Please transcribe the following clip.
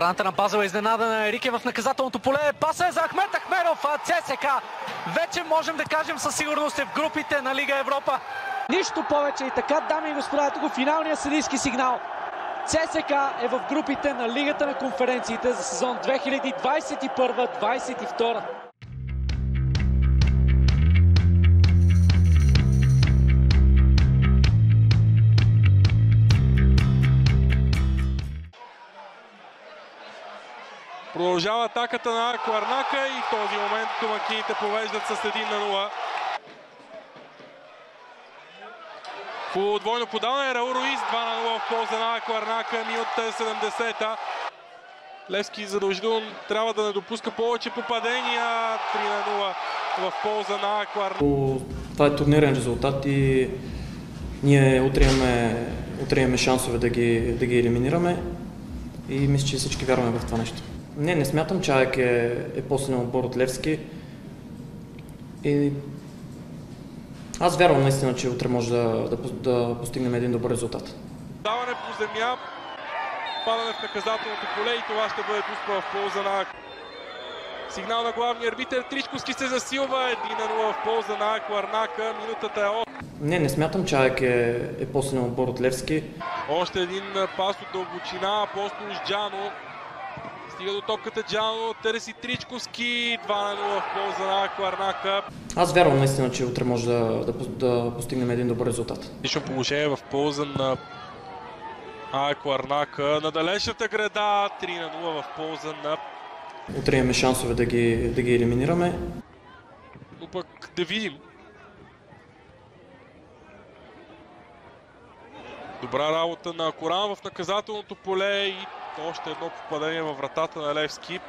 Отбраната на Пазел е изненада на Ерике в наказателното поле. Паса е за Ахмет Ахмеров, а ЦСК вече можем да кажем със сигурност е в групите на Лига Европа. Нищо повече и така, дами и господа, ето го финалния съдийски сигнал. ЦСК е в групите на Лигата на конференциите за сезон 2021-2022. Продължава атаката на Куарнака и в този момент домакините повеждат с 1 на 0. По двойно подаване Раул Руиз 2 на 0 в полза на Куарнака, минута 70-та. Левски задължително трябва да не допуска повече попадения. 3 на 0 в полза на Куарнака. Това е турнирен резултат и ние утре имаме, утре имаме шансове да ги, да ги елиминираме и мисля, че всички вярваме в това нещо. Не, не смятам, че АЕК е, е по-силен отбор от Левски. И аз вярвам наистина, че утре може да, да, да постигнем един добър резултат. Даване по земя, падане в наказателното поле и това ще бъде пуска в полза на Сигнал на главния арбитър. Тричковски се засилва. 1 на 0 в полза на Куарнака. Минутата е 8. Не, не смятам, че АЕК е, е по-силен отбор от Левски. Още един пас от дълбочина. Апостол Джано. Стига до топката Джано. Търси Тричковски. 2 на 0 в полза на Куарнака. Аз вярвам наистина, че утре може да, да, да постигнем един добър резултат. Лично положение в полза на а. На далечната града 3 на 0 в полза на Утре имаме шансове да ги, да ги елиминираме. Но пък да видим. Добра работа на Коран в наказателното поле и още едно попадение във вратата на Левски.